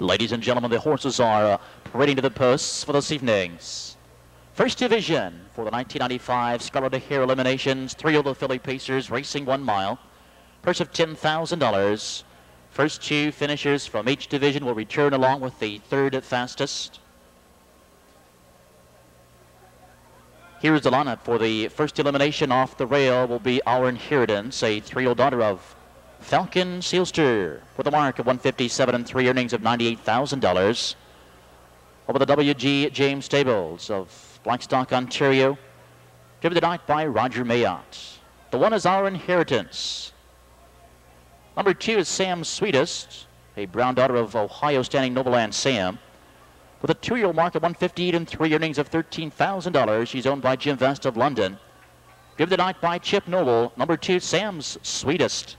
Ladies and gentlemen, the horses are uh, parading to the posts for this evening's first division for the 1995 Scarlett O'Hara Eliminations. Three of the Filly Pacers racing one mile. Purse of $10,000. First two finishers from each division will return along with the third fastest. Here's the lineup for the first elimination off the rail will be Our Inheritance, a three-year-old daughter of Falcon Seelster with a mark of 157 and three earnings of $98,000. Over the WG James Stables of Blackstock, Ontario. Driven tonight by Roger Mayotte. The one is Our Inheritance. Number two is Sam Sweetest, a brown daughter of Ohio standing Novoland Sam. With a two-year-old mark of 158 and three earnings of $13,000. She's owned by Jim Vest of London. Driven tonight by Chip Noble. Number two, Sam's Sweetest.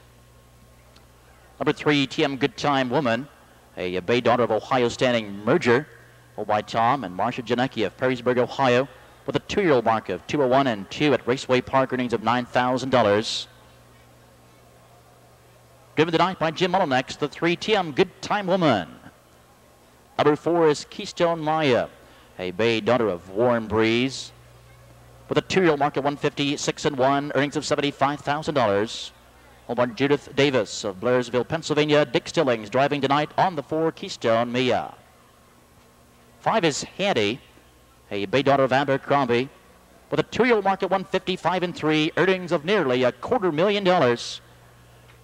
Number three, TM Good Time Woman, a, Bay daughter of Ohio standing merger, owned by Tom and Marcia Janecki of Perrysburg, Ohio, with a two-year-old mark of 201 and 2 at Raceway Park, earnings of $9,000. Driven tonight by Jim Mullinex, the three TM Good Time Woman. Number four is Keystone Mia, a Bay daughter of Warm Breeze, with a two-year-old mark of 156 and 1, earnings of $75,000. Home by Judith Davis of Blairsville, Pennsylvania. Dick Stillings driving tonight on the four Keystone Mia. Five is Hattie, a Bay daughter of Abercrombie, with a two-year-old market 155 and three, earnings of nearly a quarter million dollars.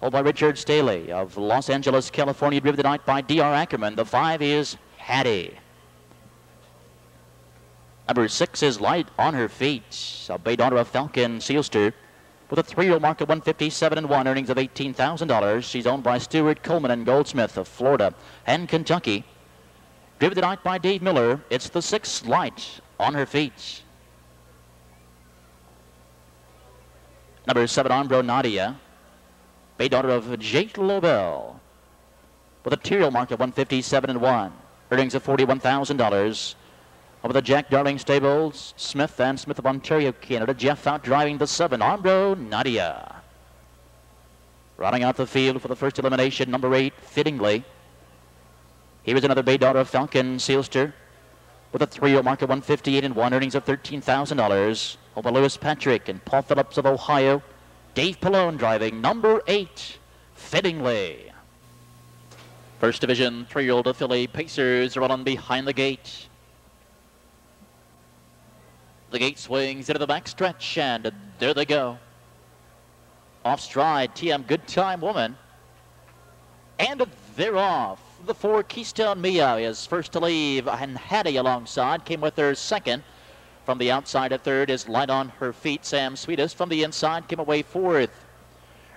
Home by Richard Staley of Los Angeles, California, driven tonight by D.R. Ackerman. The five is Hattie. Number six is Light on her feet, a Bay daughter of Falcon Seelster with a three-year mark of 157 and one, earnings of $18,000. She's owned by Stuart Coleman and Goldsmith of Florida and Kentucky. Driven tonight by Dave Miller, it's the sixth light on her feet. Number seven, Armbro Nadia, Bay daughter of Jate Lobell, with a two-year mark of 157 and one, earnings of $41,000. Over the Jack Darling Stables, Smith and Smith of Ontario, Canada. Jeff out driving the seven, Armbro Nadia. Running out the field for the first elimination, number eight, Fittingly. Here is another Bay Daughter of Falcon Seelster with a three-year mark of 158 and one, earnings of $13,000. Over Lewis Patrick and Paul Phillips of Ohio. Dave Palone driving number eight, Fittingly. First Division three-year-old Filly Pacers are on behind the gate. The gate swings into the back stretch, and there they go. Off stride, TM Good Time Woman. And they're off. The four Keystone Mia is first to leave, and Hattie alongside came with her second. From the outside at third is Light on Her Feet. Sam Sweetest from the inside came away fourth.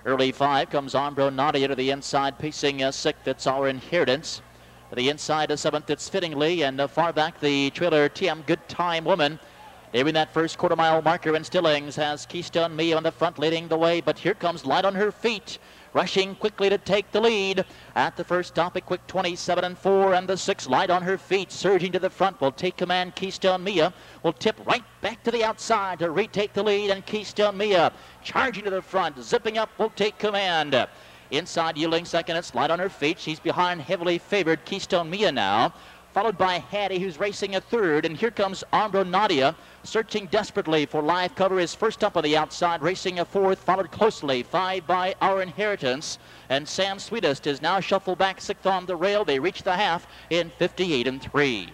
Early five comes Armbro Nadia to the inside, pacing a sixth. It's Our Inheritance. To the inside, a seventh. It's Fittingly, and far back the trailer TM Good Time Woman. Nearing that first quarter mile marker, and Stillings has Keystone Mia on the front leading the way, but here comes Light on her feet. Rushing quickly to take the lead at the first stop, a quick 27 and 4, and the six light on her feet, surging to the front, will take command. Keystone Mia will tip right back to the outside to retake the lead, and Keystone Mia charging to the front, zipping up, will take command. Inside, yielding second, it's light on her feet. She's behind heavily favored Keystone Mia now followed by Hattie, who's racing a third. And here comes Armbro Nadia, searching desperately for live cover. Is first up on the outside, racing a fourth, followed closely, five by Our Inheritance. And Sam Sweetest is now shuffled back sixth on the rail. They reach the half in 58 and 3.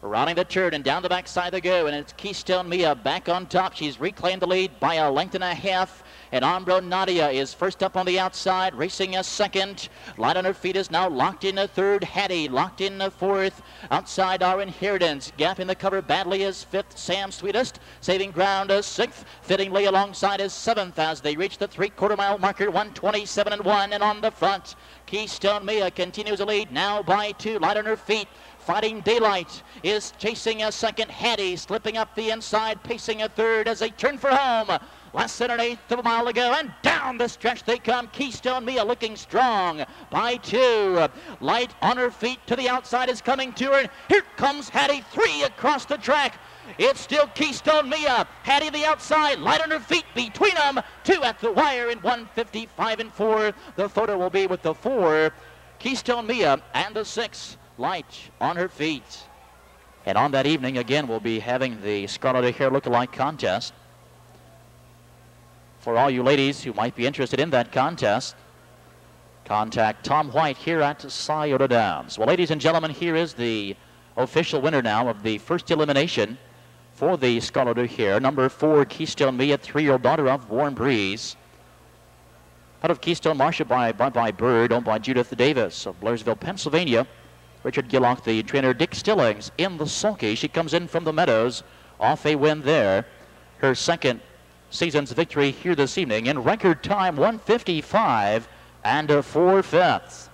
Rounding the turn and down the backside they go, and it's Keystone Mia back on top. She's reclaimed the lead by a length and a half. And Armbro Nadia is first up on the outside, racing a second. Light on her feet is now locked in a third. Hattie locked in a fourth. Outside our inheritance. Gap in the cover badly is fifth. Sam Sweetest saving ground a sixth. Fittingly alongside is seventh as they reach the three quarter mile marker. 127 and 1 and on the front. Keystone Mia continues to lead now by two. Light on her feet. Fighting Daylight is chasing a second. Hattie slipping up the inside, pacing a third as they turn for home. Less than an eighth of a mile to go, and down the stretch they come. Keystone Mia looking strong by two. Light on her feet to the outside is coming to her. Here comes Hattie, three across the track. It's still Keystone Mia. Hattie the outside, light on her feet between them. Two at the wire in 155 and four. The photo will be with the four. Keystone Mia and the six, Light on her feet. And on that evening, again, we'll be having the Scarlett O'Hara Lookalike contest. For all you ladies who might be interested in that contest, contact Tom White here at Scioto Downs. Well, ladies and gentlemen, here is the official winner now of the first elimination for the Scarlett O'Hara. Number four, Keystone Mia, three-year-old daughter of Warm Breeze. Out of Keystone, Marcia by Bye Bye Byrd, owned by Judith Davis of Blairsville, Pennsylvania. Richard Gillock, the trainer, Dick Stillings in the sulky. She comes in from the Meadows, off a win there. Her second season's victory here this evening in record time 155 and 4 fifths.